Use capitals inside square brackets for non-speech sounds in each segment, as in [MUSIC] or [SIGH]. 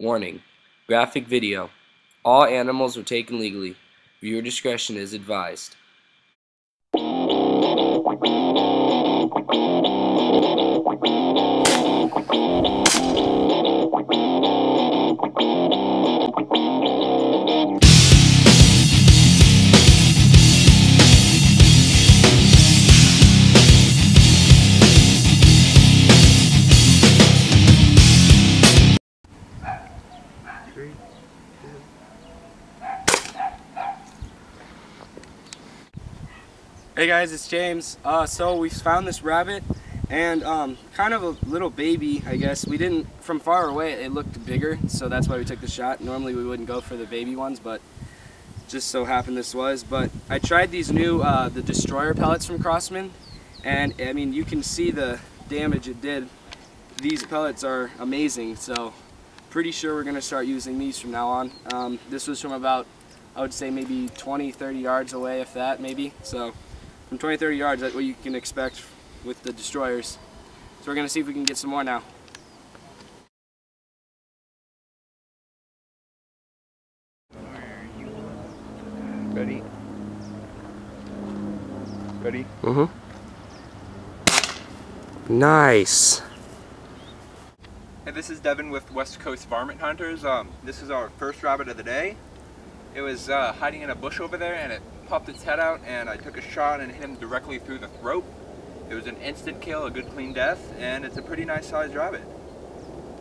Warning. Graphic video. All animals were taken legally. Viewer discretion is advised. Hey guys, it's James. Uh, so we found this rabbit and um, kind of a little baby, I guess. We didn't, from far away, it looked bigger, so that's why we took the shot. Normally we wouldn't go for the baby ones, but just so happened this was. But I tried these new, uh, the Destroyer pellets from Crosman, and I mean, you can see the damage it did. These pellets are amazing, so pretty sure we're gonna start using these from now on. Um, this was from about, I would say maybe 20, 30 yards away, if that, maybe. So from 20, 30 yards, that's what you can expect with the destroyers. So we're gonna see if we can get some more now. Ready? Ready? Mm-hmm. Nice. Hey, this is Devin with West Coast Varmint Hunters. Um, this is our first rabbit of the day. It was uh, hiding in a bush over there and it popped its head out and I took a shot and hit him directly through the throat. It was an instant kill, a good clean death, and it's a pretty nice sized rabbit.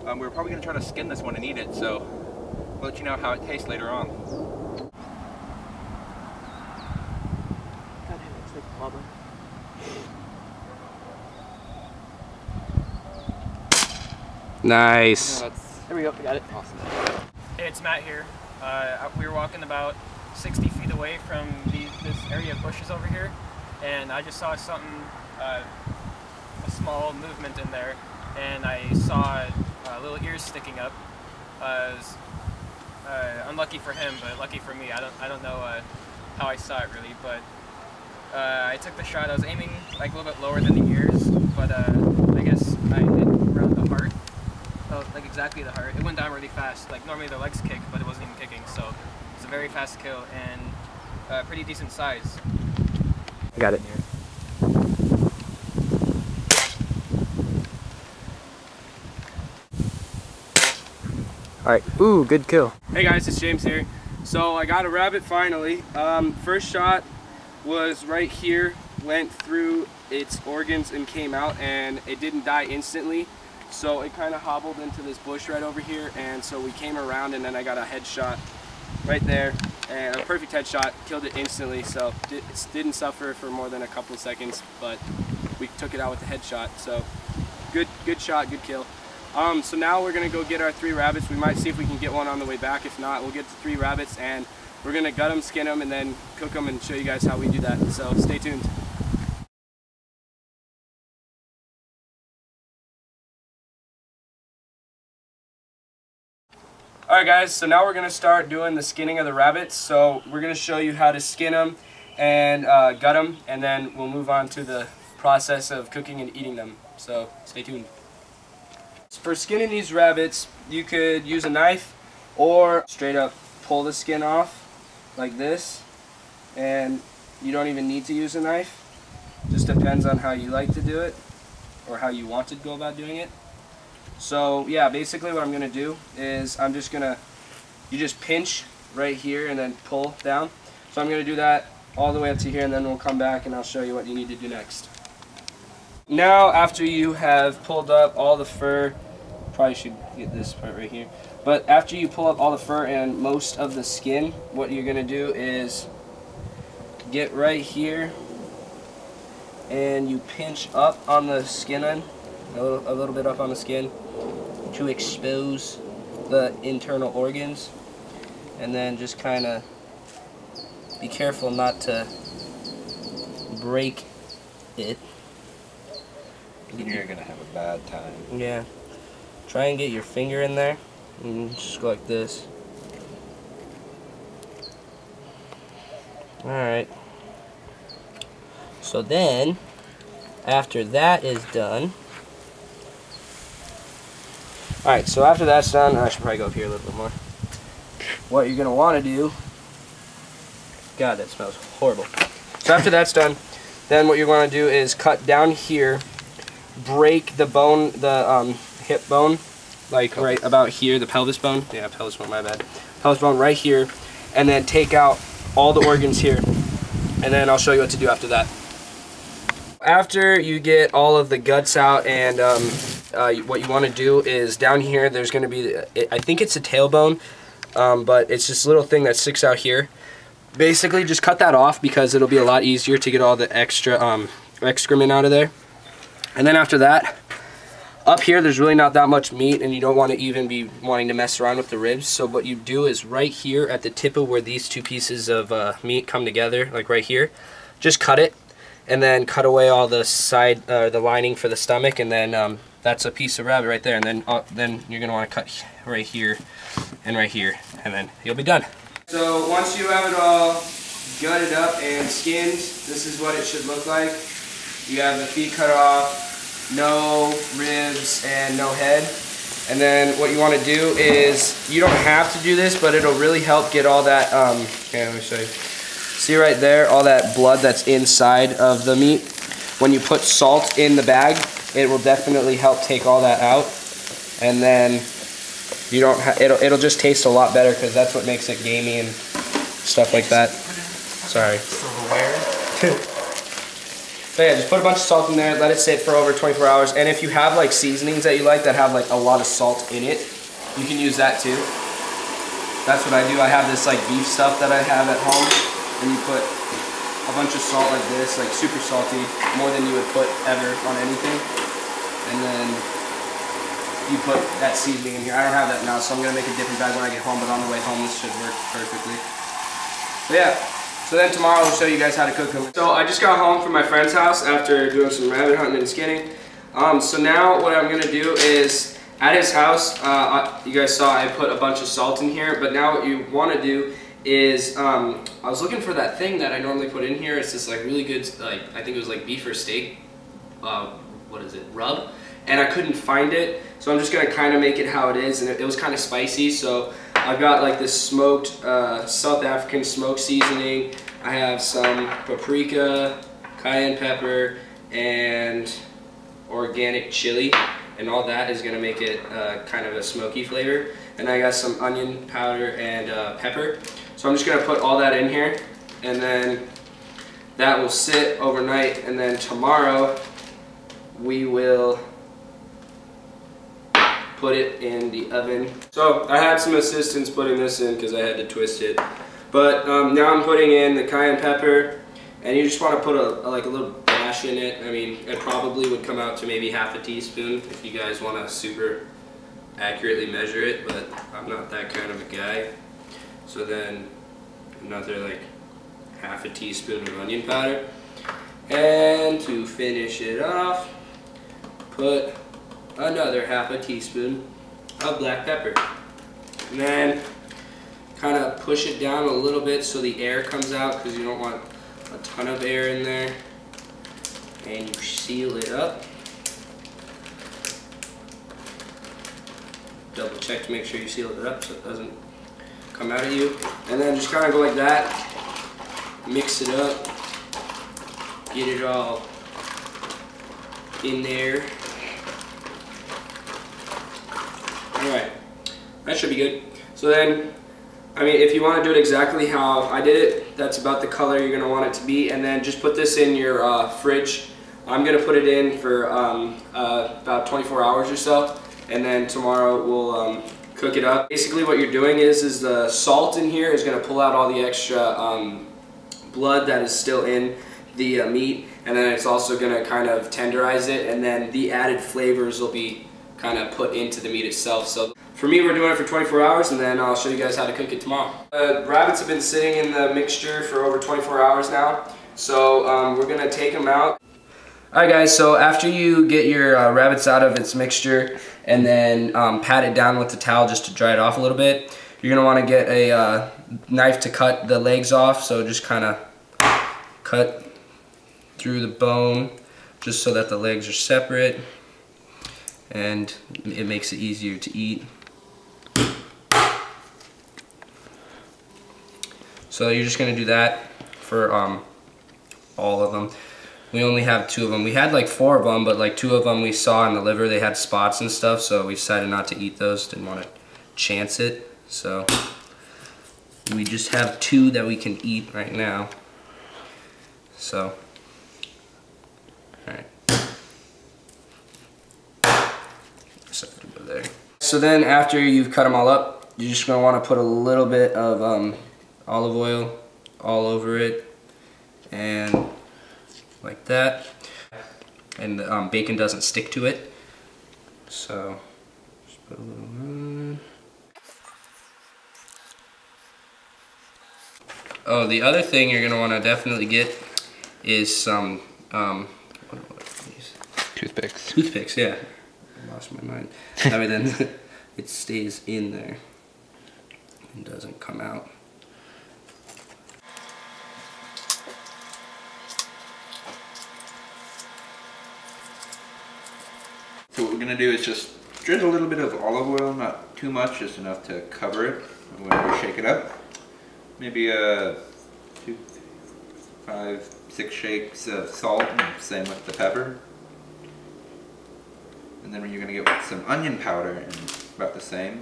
Um, we are probably going to try to skin this one and eat it, so we'll let you know how it tastes later on. Nice. There we go, we got it. Awesome. Hey, it's Matt here. Uh, we were walking about 60 feet away from the, this area of bushes over here, and I just saw something, uh, a small movement in there, and I saw uh, little ears sticking up. Uh, was, uh, unlucky for him, but lucky for me. I don't, I don't know uh, how I saw it really, but uh, I took the shot. I was aiming like a little bit lower than the ears, but I guess I hit around the heart. Oh, like exactly the heart. It went down really fast. Like normally the legs kick, but it wasn't even kicking. So it was a very fast kill and uh, pretty decent size. Got it. Alright. Ooh, good kill. Hey guys, it's James here. So I got a rabbit finally. Um, first shot was right here, went through its organs and came out and it didn't die instantly. So it kind of hobbled into this bush right over here and so we came around and then I got a headshot right there and a perfect headshot, killed it instantly. So it didn't suffer for more than a couple seconds, but we took it out with the headshot. So good, good shot, good kill. Um, so now we're gonna go get our three rabbits. We might see if we can get one on the way back. If not, we'll get the three rabbits and we're gonna gut them, skin them, and then cook them and show you guys how we do that. So stay tuned. Alright guys, so now we're going to start doing the skinning of the rabbits. So we're going to show you how to skin them and uh, gut them, and then we'll move on to the process of cooking and eating them. So stay tuned. For skinning these rabbits, you could use a knife or straight up pull the skin off like this. And you don't even need to use a knife. Just depends on how you like to do it or how you want to go about doing it. So yeah, basically what I'm to do is I'm just to, you just pinch right here and then pull down. So I'm to do that all the way up to here and then we'll come back and I'll show you what you need to do next. Now after you have pulled up all the fur, probably should get this part right here, but after you pull up all the fur and most of the skin, what you're to do is get right here and you pinch up on the skin end, a little, a little bit up on the skin to expose the internal organs and then just kind of be careful not to break it. You're gonna have a bad time. Yeah. Try and get your finger in there and just go like this. Alright. So then, after that is done, Alright, so after that's done, I should probably go up here a little bit more. What you're going to want to do, God, that smells horrible. So after that's done, then what you're going to do is cut down here, break the bone, the um, hip bone, like right about here, the pelvis bone. Yeah, pelvis bone, my bad. Pelvis bone right here, and then take out all the organs here, and then I'll show you what to do after that. After you get all of the guts out and um, uh, what you want to do is down here there's going to be, I think it's a tailbone, um, but it's this little thing that sticks out here. Basically just cut that off because it'll be a lot easier to get all the extra um, excrement out of there. And then after that, up here there's really not that much meat and you don't want to even be wanting to mess around with the ribs. So what you do is right here at the tip of where these two pieces of uh, meat come together, like right here, just cut it and then cut away all the side, uh, the lining for the stomach, and then um, that's a piece of rabbit right there. And then, uh, then you're gonna want to cut right here and right here, and then you'll be done. So once you have it all gutted up and skinned, this is what it should look like. You have the feet cut off, no ribs and no head. And then what you want to do is, you don't have to do this, but it'll really help get all that, um, okay, let me show you. See right there, all that blood that's inside of the meat? When you put salt in the bag, it will definitely help take all that out. And then you don't it'll, it'll just taste a lot better because that's what makes it gamey and stuff like that. Sorry. So yeah, just put a bunch of salt in there, let it sit for over 24 hours. And if you have like seasonings that you like that have like a lot of salt in it, you can use that too. That's what I do. I have this like beef stuff that I have at home and you put a bunch of salt like this, like super salty, more than you would put ever on anything. And then you put that seasoning in here. I don't have that now, so I'm gonna make a different bag when I get home, but on the way home this should work perfectly. So yeah, so then tomorrow I'll show you guys how to cook them. So I just got home from my friend's house after doing some rabbit hunting and skinning. Um, so now what I'm gonna do is, at his house, uh, you guys saw I put a bunch of salt in here, but now what you wanna do is um, I was looking for that thing that I normally put in here. It's this like really good, like I think it was like beef or steak, uh, what is it, rub, and I couldn't find it. So I'm just gonna kind of make it how it is, and it, it was kind of spicy. So I've got like this smoked uh, South African smoked seasoning. I have some paprika, cayenne pepper, and organic chili, and all that is gonna make it uh, kind of a smoky flavor. And I got some onion powder and uh, pepper. So I'm just going to put all that in here and then that will sit overnight and then tomorrow we will put it in the oven. So I had some assistance putting this in because I had to twist it. But um, now I'm putting in the cayenne pepper and you just want to put a, a, like a little dash in it. I mean, it probably would come out to maybe half a teaspoon if you guys want to super accurately measure it, but I'm not that kind of a guy. So then another like half a teaspoon of onion powder. And to finish it off, put another half a teaspoon of black pepper. And then kind of push it down a little bit so the air comes out because you don't want a ton of air in there. And you seal it up. Double check to make sure you seal it up so it doesn't come out at you. And then just kind of go like that, mix it up, get it all in there. Alright, that should be good. So then, I mean, if you want to do it exactly how I did it, that's about the color you're going to want it to be. And then just put this in your uh, fridge. I'm going to put it in for um, uh, about 24 hours or so. And then tomorrow we'll um, cook it up. Basically what you're doing is, is the salt in here is going to pull out all the extra um, blood that is still in the uh, meat and then it's also going to kind of tenderize it and then the added flavors will be kind of put into the meat itself. So for me we're doing it for 24 hours and then I'll show you guys how to cook it tomorrow. Uh, rabbits have been sitting in the mixture for over 24 hours now so um, we're going to take them out. Alright guys, so after you get your uh, rabbits out of its mixture and then um, pat it down with the towel just to dry it off a little bit, you're going to want to get a uh, knife to cut the legs off, so just kind of cut through the bone just so that the legs are separate. and it makes it easier to eat. So you're just gonna do that for um, all of them. We only have two of them. We had like four of them, but like two of them we saw in the liver, they had spots and stuff, so we decided not to eat those. Didn't want to chance it. So we just have two that we can eat right now. So, alright. there. So then after you've cut them all up, you're just want to put a little bit of um, olive oil all over it and like that. And the um, bacon doesn't stick to it. So just put a little on. oh the other thing you're gonna want to definitely get is some um, toothpicks. Toothpicks yeah. I lost my mind. That way then it stays in there and doesn't come out We're gonna do is just drizzle a little bit of olive oil, not too much, just enough to cover it. When we shake it up, maybe a two, five, six shakes of salt, and same with the pepper. And then you're gonna get some onion powder and about the same.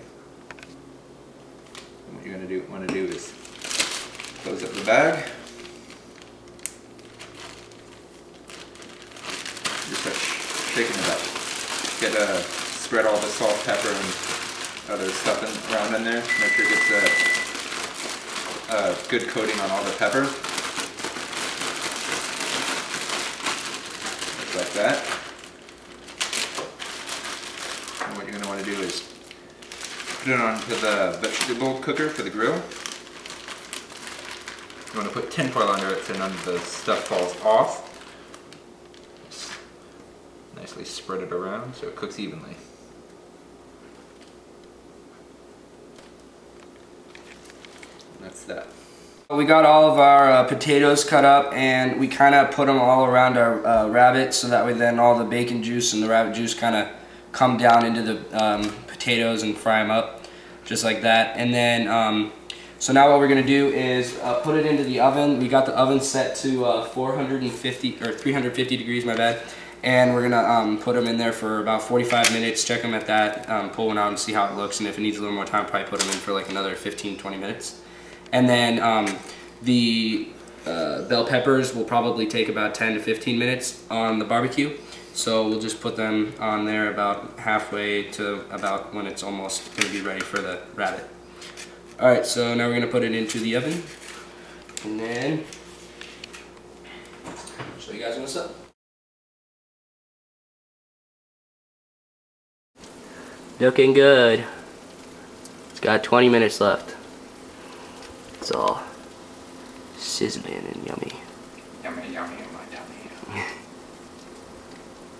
And what you're gonna do want to do is close up the bag. Just start shaking it up get a uh, spread all the salt, pepper, and other stuff in, around in there. Make sure it gets a, a good coating on all the pepper. Just like that. And what you're going to want to do is put it onto the vegetable cooker for the grill. You want to put tinfoil under it so none of the stuff falls off. Spread it around so it cooks evenly. That's that. We got all of our uh, potatoes cut up and we kind of put them all around our uh, rabbit so that way then all the bacon juice and the rabbit juice kind of come down into the um, potatoes and fry them up just like that. And then, um, so now what we're going to do is uh, put it into the oven. We got the oven set to uh, 450 or 350 degrees, my bad and we're gonna um, put them in there for about 45 minutes, check them at that, um, pull one out and see how it looks, and if it needs a little more time, probably put them in for like another 15, 20 minutes. And then um, the uh, bell peppers will probably take about 10 to 15 minutes on the barbecue. So we'll just put them on there about halfway to about when it's almost gonna be ready for the rabbit. All right, so now we're gonna put it into the oven. And then, show you guys what's up. Looking good. It's got 20 minutes left. It's all sizzling and yummy. Yummy, yummy in my tummy. [LAUGHS]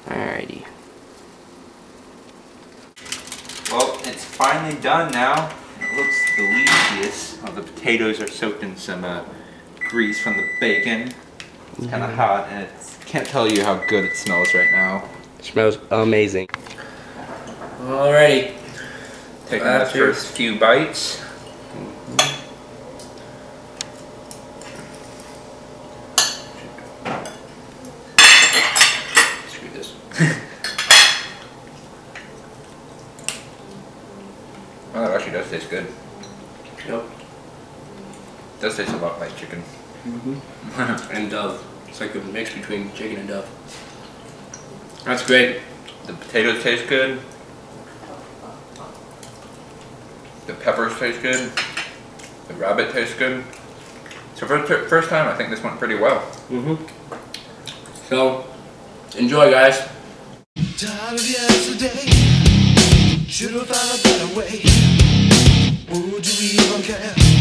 Alrighty. Well, it's finally done now. It looks delicious. Oh, the potatoes are soaked in some uh, grease from the bacon. It's kind of mm-hmm. hot, and it can't tell you how good it smells right now. It smells amazing. Alrighty. Taking the first few bites. Screw this. well, [LAUGHS] that actually does taste good. Yep. It does taste a lot like chicken. Mm -hmm. [LAUGHS] and dove. It's like a mix between chicken and dove. That's great. The potatoes taste good. The peppers taste good. The rabbit tastes good. So for first time, I think this went pretty well. Mm hmm So, enjoy, guys. Tired of yesterday. Should have found a better way. Would you even care?